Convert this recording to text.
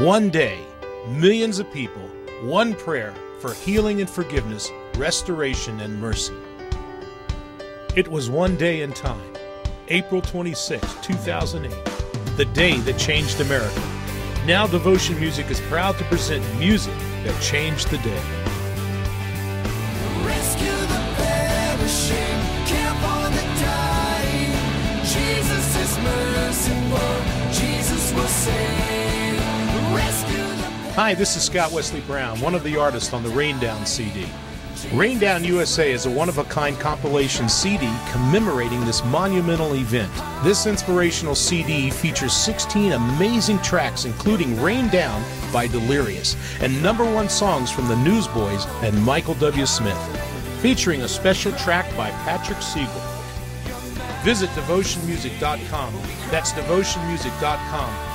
One day, millions of people, one prayer for healing and forgiveness, restoration and mercy. It was one day in time, April 26, 2008, the day that changed America. Now, Devotion Music is proud to present music that changed the day. Hi, this is Scott Wesley Brown, one of the artists on the Reign Down CD. Reign Down USA is a one of a kind compilation CD commemorating this monumental event. This inspirational CD features 16 amazing tracks, including Rain Down by Delirious and number one songs from the Newsboys and Michael W. Smith, featuring a special track by Patrick Siegel. Visit devotionmusic.com. That's devotionmusic.com